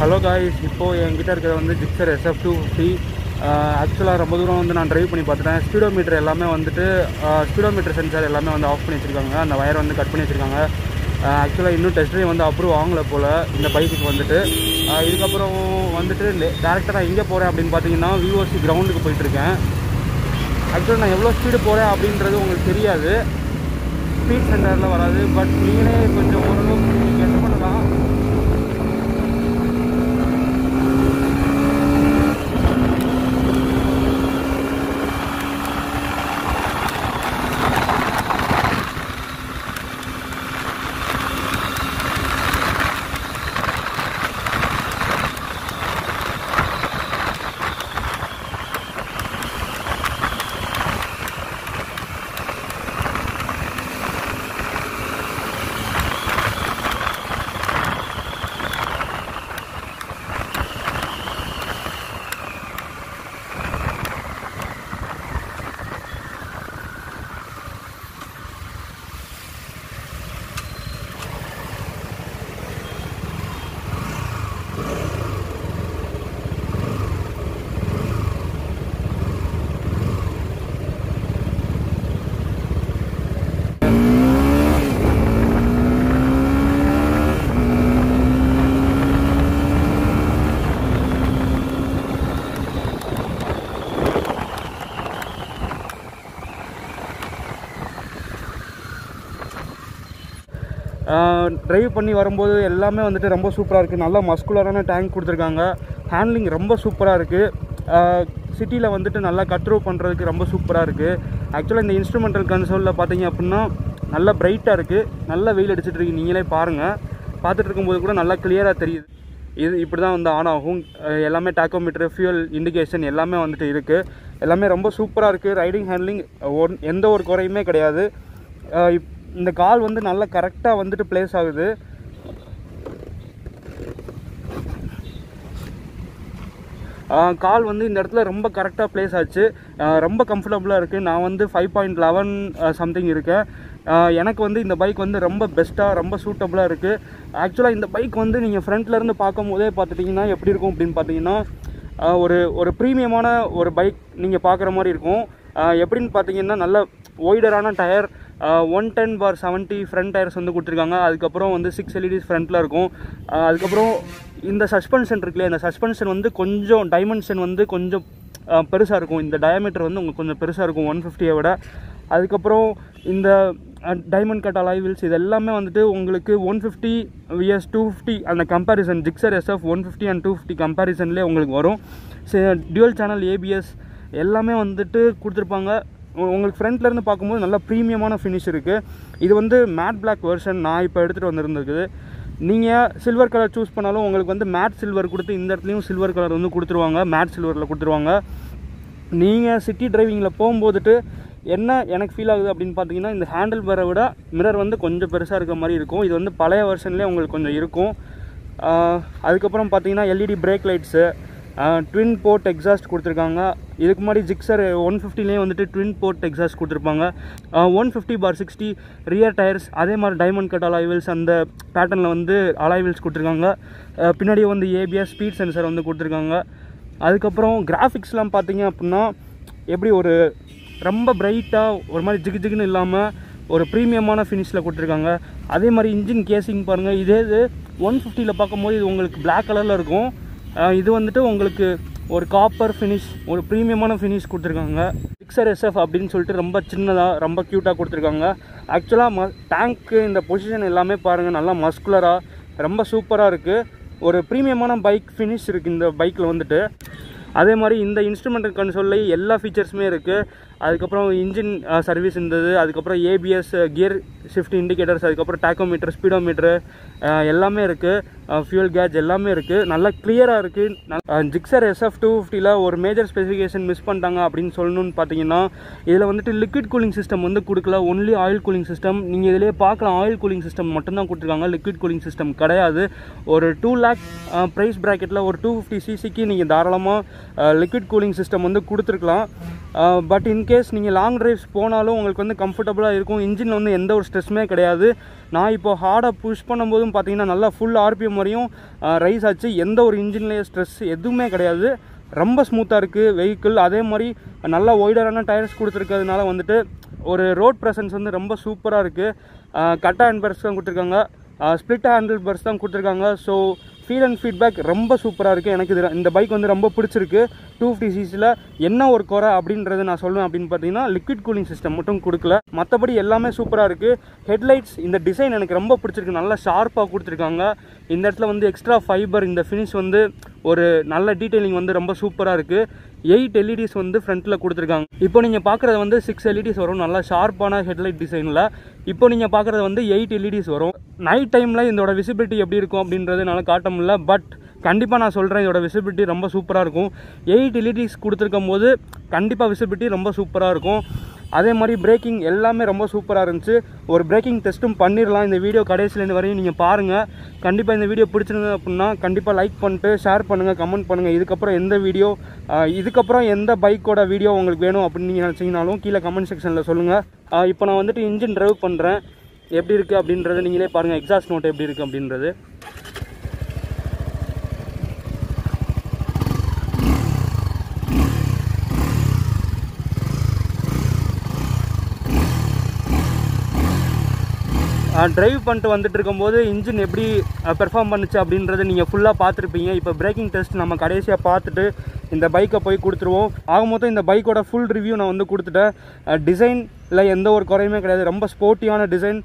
Hello guys இப்போது என்கிட்ட இருக்கிறது வந்து ஜிக்ஸர் எஸ்எஃப் டூ ஃபிஃப்டி ஆக்சுவலாக ரொம்ப தூரம் வந்து நான் ட்ரைவ் பண்ணி பார்த்துட்டேன். ஸ்பீடோமீட்டர் எல்லாமே வந்துட்டு ஸ்பீடோமீட்டர் சென்சார் எல்லாமே வந்து ஆஃப் பண்ணி வச்சுருக்காங்க. அந்த வயரை வந்து கட் பண்ணி வச்சுருக்காங்க. ஆக்சுவலாக இன்னும் டெஸ்ட் ட்ரைவ் வந்து அப்ரூவ் ஆகலை போல் இந்த பைக்குக்கு வந்துட்டு. இதுக்கப்புறம் வந்துட்டு டேரெக்டாக நான் எங்கே போகிறேன் அப்படின்னு பார்த்தீங்கன்னா விஓசி கிரவுண்டுக்கு போயிட்டுருக்கேன் ஆக்சுவலாக நான் எவ்வளோ ஸ்பீடு போகிறேன் அப்படின்றது உங்களுக்கு தெரியாது. ஸ்பீட் சென்டரில் வராது பட் நீங்களே கொஞ்சம் ஓரளவுக்கு கெஸ் பண்ணலாம் ட்ரைவ் பண்ணி வரும்போது எல்லாமே வந்துட்டு ரொம்ப சூப்பராக இருக்குது நல்லா மஸ்குலரான டேங்க் கொடுத்துருக்காங்க. ஹேண்ட்லிங் ரொம்ப சூப்பராக இருக்குது சிட்டியில் வந்துட்டு நல்லா கட்ரூவ் பண்ணுறதுக்கு ரொம்ப சூப்பராக இருக்குது ஆக்சுவலாக இந்த இன்ஸ்ட்ருமெண்டல் கன்சோலில் பார்த்தீங்க அப்படின்னா நல்லா பிரைட்டாக இருக்குது நல்லா வெயில் அடிச்சுட்டு இருக்கு. நீங்களே பாருங்கள் பார்த்துட்டு இருக்கும்போது கூட நல்லா கிளியராக தெரியுது. இது இப்படி தான் வந்து ஆன் ஆகும். எல்லாமே டாக்கோமீட்டர் ஃபியூல் இண்டிகேஷன் எல்லாமே வந்துட்டு இருக்குது எல்லாமே ரொம்ப சூப்பராக இருக்குது ரைடிங் ஹேண்ட்லிங் ஒன் எந்த ஒரு குறையுமே கிடையாது. இப்- இந்த கால் வந்து நல்லா கரெக்டாக வந்துட்டு ப்ளேஸ் ஆகுது. கால் வந்து இந்த இடத்துல ரொம்ப கரெக்டாக ப்ளேஸ் ஆச்சு. ரொம்ப கம்ஃபர்டபுளாக இருக்குது நான் வந்து ஃபைவ் பாயிண்ட் லெவன் சம்திங் இருக்கேன். எனக்கு வந்து இந்த பைக் வந்து ரொம்ப பெஸ்ட்டாக ரொம்ப சூட்டபுளாக இருக்குது ஆக்சுவலாக இந்த பைக் வந்து நீங்கள் ஃப்ரண்ட்லேருந்து பார்க்கும் போதே பார்த்துட்டிங்கன்னா எப்படி இருக்கும் அப்படின்னு பார்த்தீங்கன்னா ஒரு ஒரு ப்ரீமியமான ஒரு பைக் நீங்கள் பார்க்குற மாதிரி இருக்கும். எப்படின்னு பார்த்தீங்கன்னா நல்ல ஒய்டரான tyre one ten by seventy front tyres வந்து கொடுத்துருக்காங்க. அதுக்கப்புறம் வந்து சிக்ஸ் எல்இடிஸ் ஃப்ரண்ட்டில் இருக்கும். அதுக்கப்புறம் இந்த சஸ்பென்ஷன் இருக்குல்லையே இந்த சஸ்பென்ஷன் வந்து கொஞ்சம் டைமென்ஷன் வந்து கொஞ்சம் பெருசாக இருக்கும். இந்த டயமீட்டர் வந்து உங்களுக்கு கொஞ்சம் பெருசாக இருக்கும் ஒன் ஃபிஃப்டியை விட. அதுக்கப்புறம் இந்த டைமண்ட் கட் அலாய் வீல்ஸ் இது எல்லாமே வந்துட்டு உங்களுக்கு one fifty vs two fifty அந்த comparison Gixxer SF one fifty and two fifty கம்பேரிசன்லேயே உங்களுக்கு வரும். டியூவல் சேனல் ஏபிஎஸ் எல்லாமே வந்துட்டு கொடுத்துருப்பாங்க. உங்களுக்கு ஃப்ரண்ட்லேருந்து பார்க்கும்போது நல்ல ப்ரீமியமான ஃபினிஷ் இருக்குது இது வந்து மேட் பிளாக் வெர்ஷன் நான் இப்போ எடுத்துகிட்டு வந்திருந்துருக்குது நீங்கள் சில்வர் கலர் சூஸ் பண்ணாலும் உங்களுக்கு வந்து மேட் சில்வர் கொடுத்து இந்த இடத்துலையும் சில்வர் கலர் வந்து கொடுத்துருவாங்க. மேட் சில்வரில் கொடுத்துருவாங்க. நீங்கள் சிட்டி டிரைவிங்கில் போகும்போதுட்டு என்ன எனக்கு ஃபீல் ஆகுது அப்படின்னு பார்த்தீங்கன்னா இந்த ஹேண்டில் பேரை விட மிரர் வந்து கொஞ்சம் பெருசாக இருக்கிற மாதிரி இருக்கும். இது வந்து பழைய வெர்ஷன்லேயே உங்களுக்கு கொஞ்சம் இருக்கும். அதுக்கப்புறம் பார்த்தீங்கன்னா LED brake lights twin port exhaust கொடுத்துருக்காங்க. இதுக்கு முன்னாடி ஜிக்ஸர் ஒன் ஃபிஃப்டிலேயே வந்துட்டு ட்வின் போர்ட் எக்ஸாஸ்ட் கொடுத்துருப்பாங்க. One fifty by sixty rear tyres அதே மாதிரி டைமண்ட் கட் அலாய்வில்ஸ் அந்த பேட்டர்னில் வந்து அலாய்வில்ஸ் கொடுத்துருக்காங்க. பின்னாடியே பின்னாடி வந்து ஏபிஎஸ் ஸ்பீட் சென்சர் வந்து கொடுத்துருக்காங்க. அதுக்கப்புறம் கிராஃபிக்ஸ்லாம் பார்த்தீங்க அப்படின்னா எப்படி ஒரு ரொம்ப பிரைட்டாக ஒரு மாதிரி ஜிகு ஜிகுன்னு இல்லாமல் ஒரு ப்ரீமியமான ஃபினிஷில் கொடுத்துருக்காங்க. அதே மாதிரி இன்ஜின் கேசிங் பாருங்கள் இதே இது ஒன் ஃபிஃப்டியில் பார்க்கும்போது இது உங்களுக்கு பிளாக் கலரில் இருக்கும். இது வந்துட்டு உங்களுக்கு ஒரு காப்பர் ஃபினிஷ் ஒரு ப்ரீமியமான ஃபினிஷ் கொடுத்துருக்காங்க. சிக்ஸர் எஸ்எஃப் அப்படின்னு சொல்லிட்டு ரொம்ப சின்னதாக ரொம்ப க்யூட்டாக கொடுத்துருக்காங்க. ஆக்சுவலாக ம டேங்க்கு இந்த பொசிஷன் எல்லாமே பாருங்கள் நல்லா மஸ்குலராக ரொம்ப சூப்பராக இருக்குது ஒரு ப்ரீமியமான பைக் ஃபினிஷ் இருக்குது இந்த பைக்கில் வந்துட்டு. அதே மாதிரி இந்த இன்ஸ்ட்ருமெண்டல் கன்சோல்லேயே எல்லா ஃபீச்சர்ஸுமே இருக்குது அதுக்கப்புறம் இன்ஜின் சர்வீஸ் uh, இருந்தது. அதுக்கப்புறம் ஏபிஎஸ் கியர் ஷிஃப்ட் இண்டிகேட்டர்ஸ் அதுக்கப்புறம் டேக்கோமீட்டர் ஸ்பீடோமீட்டர் uh, எல்லாமே இருக்குது ஃபியூல் கேஜ் எல்லாமே இருக்குது நல்லா கிளியராக இருக்குது ஜிக்ஸர் எஸ்எஃப் டூ ஃபிஃப்டியில் ஒரு மேஜர் ஸ்பெசிஃபிகேஷன் மிஸ் பண்ணிட்டாங்க அப்படின்னு சொல்லணும்னு பார்த்தீங்கன்னா இதில் வந்துட்டு லிக்விட் கூலிங் சிஸ்டம் வந்து கொடுக்கல. ஒன்லி ஆயில் கூலிங் சிஸ்டம் நீங்கள் இதிலே பார்க்கலாம் ஆயில் கூலிங் சிஸ்டம் மட்டும்தான் கொடுத்துருக்காங்க. லிக்விட் கூலிங் சிஸ்டம் கிடையாது. ஒரு டூ லேக் ப்ரைஸ் ப்ராக்கெட்டில் ஒரு டூ ஃபிஃப்டி சிசிக்கு நீங்கள் தாராளமாக லிக்விட் கூலிங் சிஸ்டம் வந்து கொடுத்துருக்கலாம். பட் இன்கேஸ் நீங்கள் லாங் ட்ரைவ்ஸ் போனாலும் உங்களுக்கு வந்து கம்ஃபர்டபுளாக இருக்கும். இன்ஜினில் வந்து எந்த ஒரு ஸ்ட்ரெஸ்ஸுமே கிடையாது. நான் இப்போ ஹார்டாக புஷ் பண்ணும்போதும் பார்த்தீங்கன்னா நல்லா ஃபுல் ஆர்பிஎம் வரையும் ரைஸ் ஆச்சு. எந்த ஒரு இன்ஜின்லேயே ஸ்ட்ரெஸ் எதுவுமே கிடையாது. ரொம்ப ஸ்மூத்தாக இருக்குது வெஹிக்கிள் அதே மாதிரி நல்லா ஒய்டரான டயர்ஸ் கொடுத்துருக்கிறதுனால வந்துட்டு ஒரு ரோட் ப்ரெசன்ஸ் வந்து ரொம்ப சூப்பராக இருக்குது கட்டா ஹேண்ட் பர்ஸ் தான் கொடுத்துருக்காங்க. ஸ்ப்ளிட் ஹேண்டில் பர்ஸ் தான் கொடுத்துருக்காங்க. ஸோ ஃபீல் அண்ட் ஃபீட்பேக் ரொம்ப சூப்பராக இருக்குது எனக்கு இது இந்த பைக் வந்து ரொம்ப பிடிச்சிருக்கு. டூ ஃபிஃப்டி சிசியில் என்ன ஒரு குறை அப்படின்றது நான் சொல்லுவேன் அப்படின்னு பார்த்தீங்கன்னா லிக்விட் கூலிங் சிஸ்டம் மட்டும் கொடுக்கல. மற்றபடி எல்லாமே சூப்பராக இருக்குது ஹெட்லைட்ஸ் இந்த டிசைன் எனக்கு ரொம்ப பிடிச்சிருக்கு. நல்லா ஷார்ப்பாக கொடுத்துருக்காங்க. இந்த இடத்துல வந்து எக்ஸ்ட்ரா ஃபைபர் இந்த ஃபினிஷ் வந்து ஒரு நல்ல டீட்டெயிலிங் வந்து ரொம்ப சூப்பராக இருக்குது எயிட் எல்இடிஸ் வந்து ஃப்ரண்ட்டில் கொடுத்துருக்காங்க. இப்போ நீங்கள் பார்க்குறது வந்து சிக்ஸ் எல்இடிஸ் வரும். நல்லா ஷார்ப்பான ஹெட்லைட் டிசைனில் இப்போ நீங்கள் பார்க்குறது வந்து எயிட் எல்இடிஸ் வரும். நைட் டைமில் இதோட விசிபிலிட்டி எப்படி இருக்கும் அப்படின்றது என்னால் காட்ட முடியல. பட் கண்டிப்பாக நான் சொல்கிறேன் இதோட விசிபிலிட்டி ரொம்ப சூப்பராக இருக்கும். எயிட் எல்இடிஸ் கொடுத்துருக்கும் போது கண்டிப்பாக விசிபிலிட்டி ரொம்ப சூப்பராக இருக்கும். அதே மாதிரி பிரேக்கிங் எல்லாமே ரொம்ப சூப்பராக இருந்துச்சு. ஒரு பிரேக்கிங் டெஸ்ட்டும் பண்ணிடலாம் இந்த வீடியோ கடைசிலேருந்து வரையும் நீங்கள் பாருங்கள் கண்டிப்பாக இந்த வீடியோ பிடிச்சிருந்தது அப்படின்னா கண்டிப்பாக லைக் பண்ணிட்டு ஷேர் பண்ணுங்கள் கமெண்ட் பண்ணுங்கள் இதுக்கப்புறம் எந்த வீடியோ இதுக்கப்புறம் எந்த பைக்கோட வீடியோ உங்களுக்கு வேணும் அப்படின்னு நீங்கள் நினச்சிங்கனாலும் கீழே கமெண்ட் செக்ஷனில் சொல்லுங்கள் இப்போ நான் வந்துட்டு இன்ஜின் ட்ரைவ் பண்ணுறேன் எப்படி இருக்குது அப்படின்றத நீங்களே பாருங்கள் எக்ஸாஸ்ட் நோட் எப்படி இருக்குது அப்படின்றது. ட்ரைவ் பண்ணிட்டு வந்துட்டு இருக்கும்போது இன்ஜின் எப்படி பெர்ஃபார்ம் பண்ணுச்சு அப்படின்றத நீங்கள் ஃபுல்லாக பார்த்துருப்பீங்க. இப்போ பிரேக்கிங் டெஸ்ட் நம்ம கடைசியாக பார்த்துட்டு இந்த பைக்கை போய் கொடுத்துருவோம். ஆக மொத்தம் இந்த பைக்கோட ஃபுல் ரிவ்யூ நான் வந்து கொடுத்துட்டேன். டிசைனில் எந்த ஒரு குறையுமே கிடையாது. ரொம்ப ஸ்போர்ட்டியான டிசைன்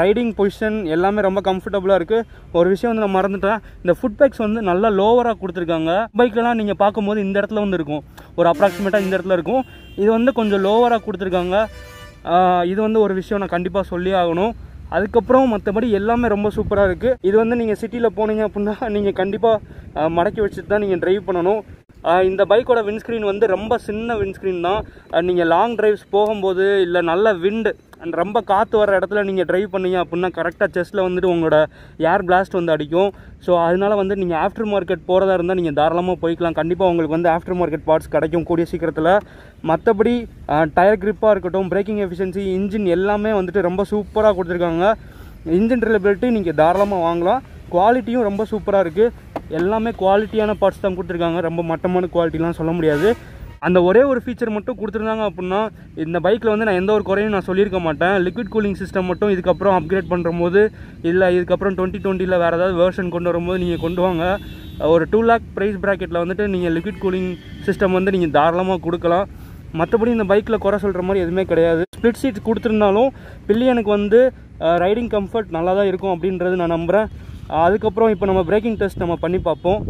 ரைடிங் பொசிஷன் எல்லாமே ரொம்ப கம்ஃபர்டபுளாக இருக்குது ஒரு விஷயம் வந்து நான் மறந்துட்டேன். இந்த ஃபுட் பேக்ஸ் வந்து நல்லா லோவராக கொடுத்துருக்காங்க. பைக்கெல்லாம் நீங்கள் பார்க்கும்போது இந்த இடத்துல வந்து இருக்கும். ஒரு அப்ராக்சிமேட்டாக இந்த இடத்துல இருக்கும். இது வந்து கொஞ்சம் லோவராக கொடுத்துருக்காங்க. இது வந்து ஒரு விஷயம் நான் கண்டிப்பாக சொல்லி ஆகணும். அதுக்கப்புறம் மற்றபடி எல்லாமே ரொம்ப சூப்பராக இருக்குது இது வந்து நீங்கள் சிட்டியில் போனீங்க அப்படின்னா நீங்கள் கண்டிப்பாக மடக்கி வச்சுட்டு தான் நீங்கள் ட்ரைவ் பண்ணணும். இந்த பைக்கோட விண்ட்ஸ்க்ரீன் வந்து ரொம்ப சின்ன விண்ட்ஸ்க்ரீன் தான். நீங்கள் லாங் ட்ரைவ்ஸ் போகும்போது இல்லை நல்ல விண்டு அண்ட் ரொம்ப காற்று வர இடத்துல நீங்கள் ட்ரைவ் பண்ணீங்க அப்படின்னா கரெக்டாக செஸ்ட்டில் வந்துட்டு உங்களோட ஏர் பிளாஸ்ட் வந்து அடிக்கும். ஸோ அதனால வந்து நீங்கள் ஆஃப்டர் மார்க்கெட் போகிறதா இருந்தால் நீங்கள் தாராளமாக போய்க்கலாம். கண்டிப்பாக உங்களுக்கு வந்து ஆஃப்டர் மார்க்கெட் பார்ட்ஸ் கிடைக்கும் கூடிய சீக்கிரத்தில். மற்றபடி டயர் கிரிப்பாக இருக்கட்டும் பிரேக்கிங் எஃபிஷியன்சி இன்ஜின் எல்லாமே வந்துட்டு ரொம்ப சூப்பராக கொடுத்துருக்காங்க. இன்ஜின் ரிலபிலிட்டி நீங்கள் தாராளமாக வாங்கலாம். குவாலிட்டியும் ரொம்ப சூப்பராக இருக்குது எல்லாமே குவாலிட்டியான பார்ட்ஸ் தான் கொடுத்துருக்காங்க. ரொம்ப மட்டமான குவாலிட்டிலாம் சொல்ல முடியாது. அந்த ஒரே ஒரு ஃபீச்சர் மட்டும் கொடுத்துருந்தாங்க அப்படின்னா இந்த பைக்கில் வந்து நான் எந்த ஒரு குறையும் நான் சொல்லியிருக்க மாட்டேன். லிக்விட் கூலிங் சிஸ்டம் மட்டும் இதுக்கப்புறம் அப்கிரேட் பண்ணுற போது இல்லை இதுக்கப்புறம் டுவெண்ட்டி டுவெண்ட்டியில் வேறு ஏதாவது வேர்ஷன் கொண்டு வரும்போது நீங்கள் கொண்டு வாங்க. ஒரு டூ லேக் ப்ரைஸ் ப்ராக்கெட்டில் வந்துட்டு நீங்கள் லிக்விட் கூலிங் சிஸ்டம் வந்து நீங்கள் தாராளமாக கொடுக்கலாம். மற்றபடி இந்த பைக்கில் குறை சொல்கிற மாதிரி எதுவுமே கிடையாது. ஸ்பிளிட் சீட் கொடுத்துருந்தாலும் பில்லியனுக்கு வந்து ரைடிங் கம்ஃபர்ட் நல்லா தான் இருக்கும் அப்படின்றது நான் நம்புகிறேன் அதுக்கப்புறம் இப்போ நம்ம பிரேக்கிங் டெஸ்ட் நம்ம பண்ணி பார்ப்போம்.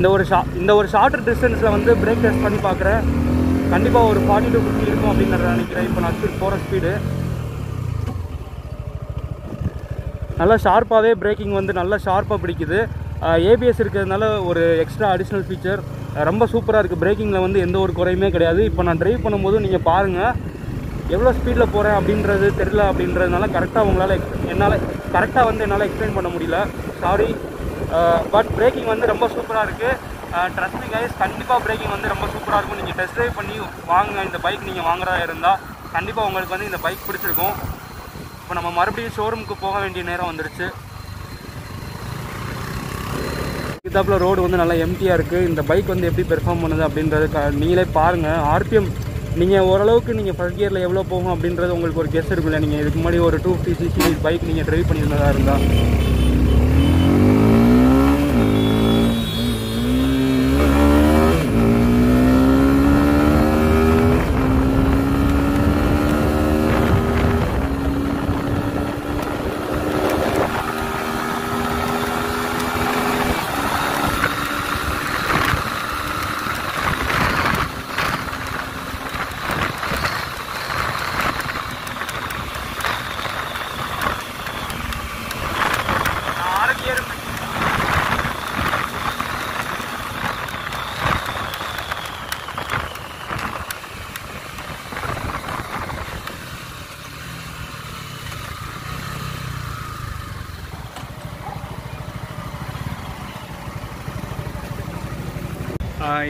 இந்த ஒரு ஷா இந்த ஒரு ஷார்ட்டர் டிஸ்டன்ஸில் வந்து பிரேக் டெஸ்ட் பண்ணி பார்க்குறேன். கண்டிப்பாக ஒரு ஃபார்ட்டி டு ஃபிஃப்டி இருக்கும் அப்படின்னு நான் நினைக்கிறேன். இப்போ நான் ஸ்பீட் போகிற ஸ்பீடு நல்லா ஷார்ப்பாகவே பிரேக்கிங் வந்து நல்லா ஷார்ப்பாக பிடிக்குது. ஏபிஎஸ் இருக்கிறதுனால ஒரு எக்ஸ்ட்ரா அடிஷ்னல் ஃபீச்சர் ரொம்ப சூப்பராக இருக்குது பிரேக்கிங்கில் வந்து எந்த ஒரு குறையுமே கிடையாது. இப்போ நான் ட்ரைவ் பண்ணும்போது நீங்கள் பாருங்கள் எவ்வளோ ஸ்பீடில் போகிறேன் அப்படின்றது தெரியல அப்படின்றதுனால கரெக்டாக உங்களால் என்னால் கரெக்டாக வந்து என்னால் எக்ஸ்பிளைன் பண்ண முடியல. சாரி Uh, பட் பிரேக்கிங் வந்து ரொம்ப சூப்பராக இருக்குது ட்ரஸ்ட் கைஸ் கண்டிப்பாக பிரேக்கிங் வந்து ரொம்ப சூப்பராக இருக்கும். நீங்கள் டெஸ்ட் ட்ரைவ் பண்ணி வாங்க இந்த பைக் நீங்கள் வாங்குறதா இருந்தால் கண்டிப்பாக உங்களுக்கு வந்து இந்த பைக் பிடிச்சிருக்கும். இப்போ நம்ம மறுபடியும் ஷோரூமுக்கு போக வேண்டிய நேரம் வந்துருச்சு. இதாப்பில் ரோடு வந்து நல்லா எம்டியாக இருக்குது இந்த பைக் வந்து எப்படி பெர்ஃபார்ம் பண்ணுது அப்படின்றது க நீங்களே பாருங்கள் ஆர்பிஎம் நீங்கள் ஓரளவுக்கு நீங்கள் ஃபர்ஸ்ட் கியரில் எவ்வளோ போகும் அப்படின்றது உங்களுக்கு ஒரு கெஸ் இருக்குல்ல நீங்கள் இதுக்கு முன்னாடி ஒரு டூ ஃபிஃப்டி சிசி பைக் நீங்கள் ட்ரைவ் பண்ணியிருந்ததாக இருந்தால்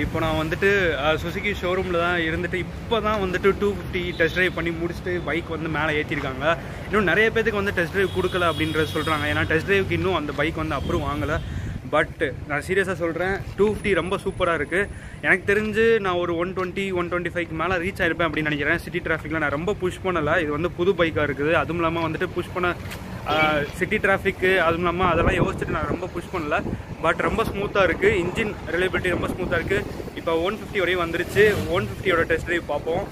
இப்போ நான் வந்துட்டு சுசுகி ஷோரூமில் தான் இருந்துட்டு இப்போ தான் வந்துட்டு டூ ஃபிஃப்டி டெஸ்ட் ட்ரைவ் பண்ணி முடிச்சுட்டு பைக் வந்து மேலே ஏற்றிருக்காங்க இன்னும் நிறைய பேத்துக்கு வந்து டெஸ்ட் ட்ரைவ் கொடுக்கல அப்படின்றது சொல்கிறாங்க ஏன்னா டெஸ்ட் ட்ரைவுக்கு இன்னும் அந்த பைக் வந்து அப்ரூவ் வாங்கலை. பட் நான் சீரியஸாக சொல்கிறேன் டூ ஃபிஃப்டி ரொம்ப சூப்பராக இருக்குது எனக்கு தெரிஞ்சு நான் ஒரு ஒன் டுவெண்ட்டி ஒன் டுவெண்ட்டி ஃபைவ்க்கு மேலே ரீச் ஆயிருப்பேன் அப்படின்னு நினைக்கிறேன். சிட்டி டிராஃபிக்கில் நான் ரொம்ப புஷ் பண்ணலை. இது வந்து புது பைக்காக இருக்குது. அதுவும் இல்லாமல் வந்துட்டு புஷ் பண்ண சிட்டி டிராஃபிக்கு அதுவும் இல்லாமல் அதெல்லாம் யோசிச்சுட்டு நான் ரொம்ப புஷ் பண்ணல. பட் ரொம்ப ஸ்மூத்தாக இருக்குது இன்ஜின் ரிலேபிலிட்டி ரொம்ப ஸ்மூத்தாக இருக்குது இப்போ ஒன் ஃபிஃப்டி வரையும் வந்துருச்சு. ஒன் ஃபிஃப்டியோட டெஸ்ட் ட்ரைவ் பார்ப்போம்.